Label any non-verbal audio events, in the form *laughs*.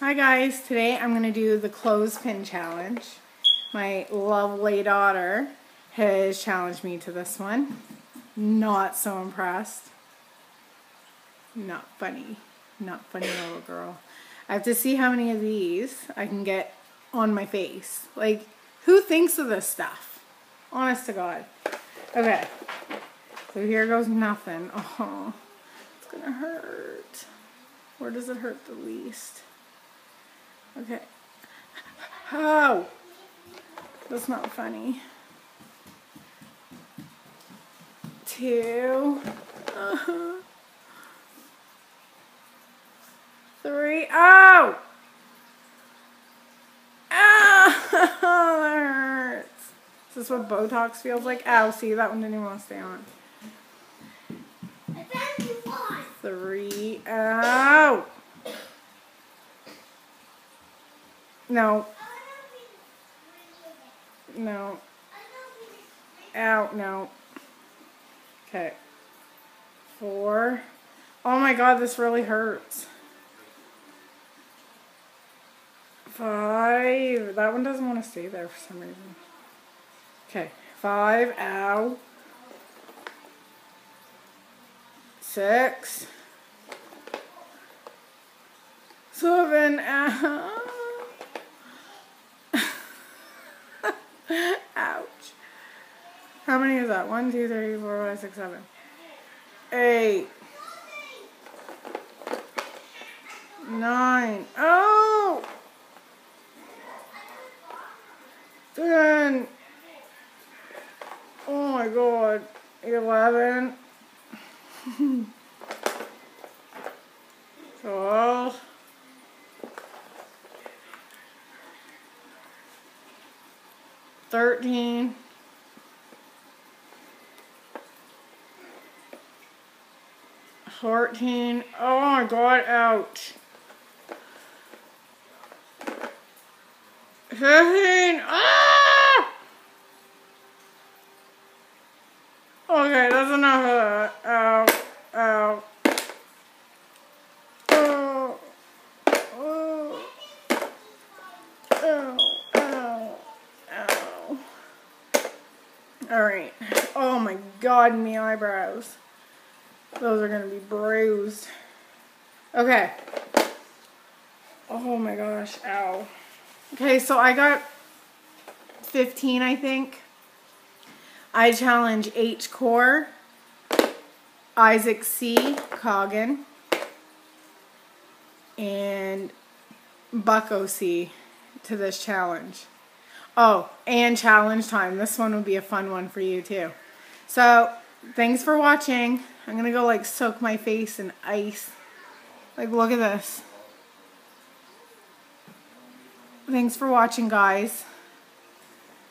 Hi guys, today I'm going to do the clothespin challenge. My lovely daughter has challenged me to this one. Not so impressed. Not funny. Not funny little girl. I have to see how many of these I can get on my face. Like, who thinks of this stuff? Honest to God. Okay. So here goes nothing. Oh, *laughs* it's going to hurt. Where does it hurt the least? Okay. How? That's not funny. Two. Uh -huh. Three. Oh! Ah! that hurts. Is this what Botox feels like? Ow, see, that one didn't even want to stay on. Three. Ow! No. No. Out. No. Okay. Four. Oh my god, this really hurts. Five. That one doesn't want to stay there for some reason. Okay. Five. Ow. Six. Seven. Ow. How many is that? One, two, three, four, five, six, seven, eight, nine. Oh! Ten. Oh my god. Eleven. *laughs* Twelve. Thirteen. 14. Oh my god, out. 15. Ah! Okay, that's enough of that. Out. Out. Oh, oh, oh, oh, oh. Alright. Oh my god, me eyebrows. Those are going to be bruised. Okay. Oh my gosh, ow. Okay, so I got 15, I think. I challenge H. Core, Isaac C. Coggin, and Bucko C. to this challenge. Oh, and challenge time. This one would be a fun one for you too. So, thanks for watching. I'm going to go like soak my face in ice. Like, look at this. Thanks for watching, guys.